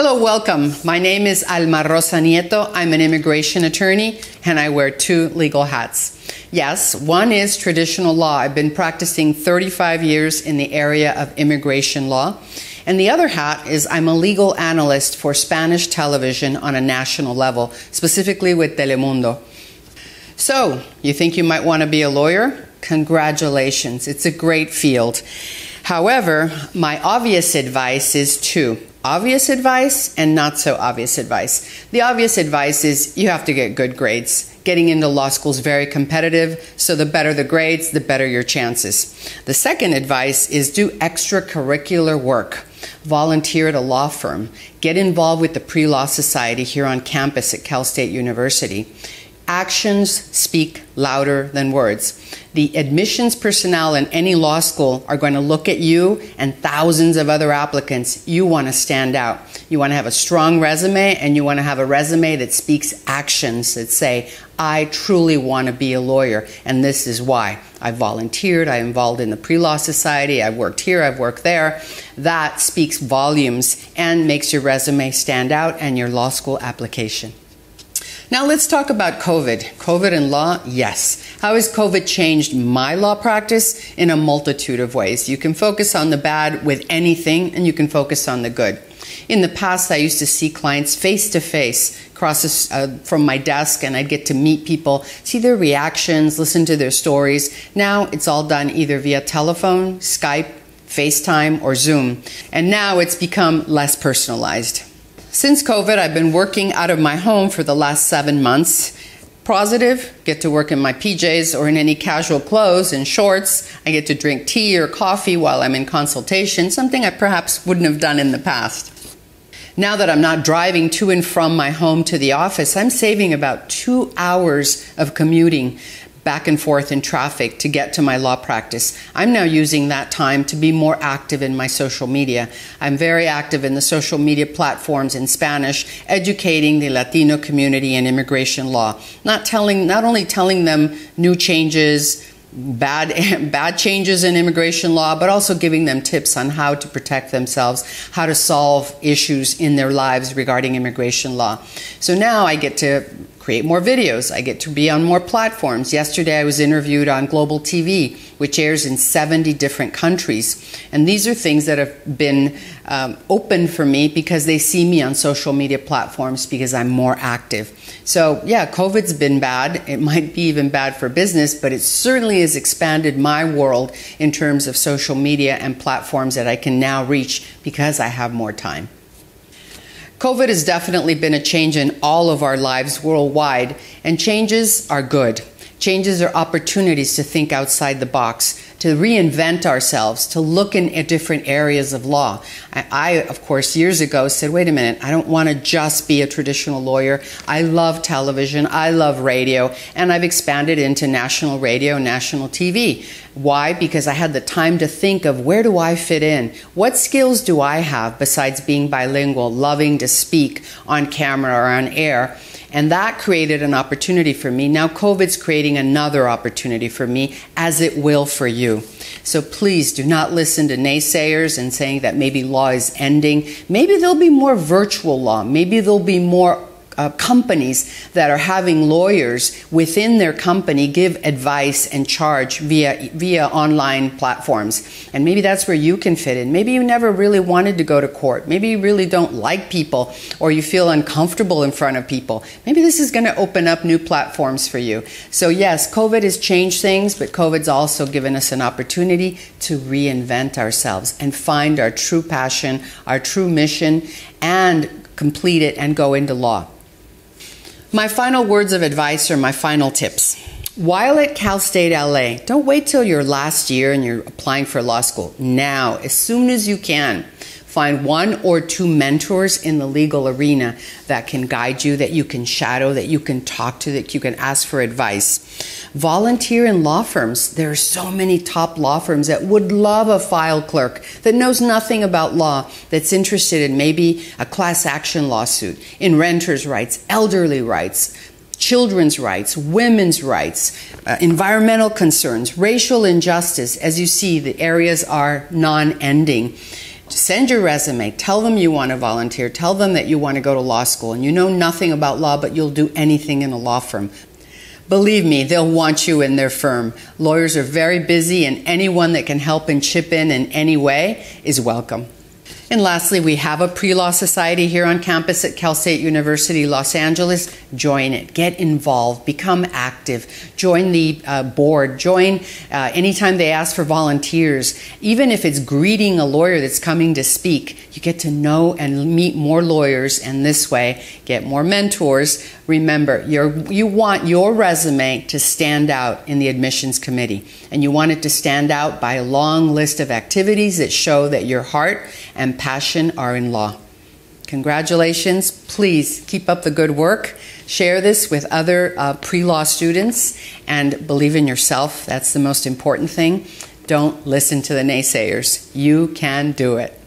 Hello, welcome. My name is Alma Rosa Nieto. I'm an immigration attorney and I wear two legal hats. Yes, one is traditional law. I've been practicing 35 years in the area of immigration law. And the other hat is I'm a legal analyst for Spanish television on a national level, specifically with Telemundo. So, you think you might want to be a lawyer? Congratulations, it's a great field. However, my obvious advice is two obvious advice and not so obvious advice. The obvious advice is you have to get good grades. Getting into law school is very competitive, so the better the grades, the better your chances. The second advice is do extracurricular work. Volunteer at a law firm. Get involved with the Pre Law Society here on campus at Cal State University. Actions speak louder than words. The admissions personnel in any law school are going to look at you and thousands of other applicants. You want to stand out. You want to have a strong resume and you want to have a resume that speaks actions that say, I truly want to be a lawyer and this is why. I volunteered, I involved in the pre law society, I've worked here, I've worked there. That speaks volumes and makes your resume stand out and your law school application. Now let's talk about COVID. COVID and law, yes. How has COVID changed my law practice? In a multitude of ways. You can focus on the bad with anything, and you can focus on the good. In the past, I used to see clients face to face across uh, from my desk, and I'd get to meet people, see their reactions, listen to their stories. Now it's all done either via telephone, Skype, FaceTime, or Zoom. And now it's become less personalized. Since COVID, I've been working out of my home for the last seven months. Positive, get to work in my PJs or in any casual clothes and shorts. I get to drink tea or coffee while I'm in consultation, something I perhaps wouldn't have done in the past. Now that I'm not driving to and from my home to the office, I'm saving about two hours of commuting back and forth in traffic to get to my law practice. I'm now using that time to be more active in my social media. I'm very active in the social media platforms in Spanish, educating the Latino community in immigration law. Not telling, not only telling them new changes, bad bad changes in immigration law, but also giving them tips on how to protect themselves, how to solve issues in their lives regarding immigration law. So now I get to create more videos. I get to be on more platforms. Yesterday, I was interviewed on Global TV, which airs in 70 different countries. And these are things that have been um, open for me because they see me on social media platforms because I'm more active. So, yeah, COVID's been bad. It might be even bad for business, but it certainly has expanded my world in terms of social media and platforms that I can now reach because I have more time. COVID has definitely been a change in all of our lives worldwide, and changes are good. Changes are opportunities to think outside the box, to reinvent ourselves, to look in at different areas of law. I, of course, years ago said, wait a minute, I don't want to just be a traditional lawyer. I love television, I love radio, and I've expanded into national radio, national TV. Why? Because I had the time to think of where do I fit in? What skills do I have besides being bilingual, loving to speak on camera or on air? And that created an opportunity for me. Now, COVID's creating another opportunity for me, as it will for you. So please do not listen to naysayers and saying that maybe law is ending. Maybe there'll be more virtual law. Maybe there'll be more uh, companies that are having lawyers within their company give advice and charge via via online platforms. And maybe that's where you can fit in. Maybe you never really wanted to go to court. Maybe you really don't like people or you feel uncomfortable in front of people. Maybe this is going to open up new platforms for you. So yes, COVID has changed things, but COVID's also given us an opportunity to reinvent ourselves and find our true passion, our true mission and complete it and go into law. My final words of advice or my final tips. While at Cal State LA, don't wait till your last year and you're applying for law school. Now, as soon as you can, find one or two mentors in the legal arena that can guide you, that you can shadow, that you can talk to, that you can ask for advice. Volunteer in law firms. There are so many top law firms that would love a file clerk that knows nothing about law, that's interested in maybe a class action lawsuit, in renters' rights, elderly rights, children's rights, women's rights, uh, environmental concerns, racial injustice. As you see, the areas are non ending. Send your resume. Tell them you want to volunteer. Tell them that you want to go to law school and you know nothing about law, but you'll do anything in a law firm. Believe me, they'll want you in their firm. Lawyers are very busy, and anyone that can help and chip in in any way is welcome. And lastly, we have a pre law society here on campus at Cal State University, Los Angeles. Join it, get involved, become active, join the uh, board, join uh, anytime they ask for volunteers. Even if it's greeting a lawyer that's coming to speak, you get to know and meet more lawyers, and this way, get more mentors. Remember, you want your resume to stand out in the admissions committee, and you want it to stand out by a long list of activities that show that your heart passion are in law. Congratulations. Please keep up the good work. Share this with other uh, pre law students and believe in yourself. That's the most important thing. Don't listen to the naysayers. You can do it.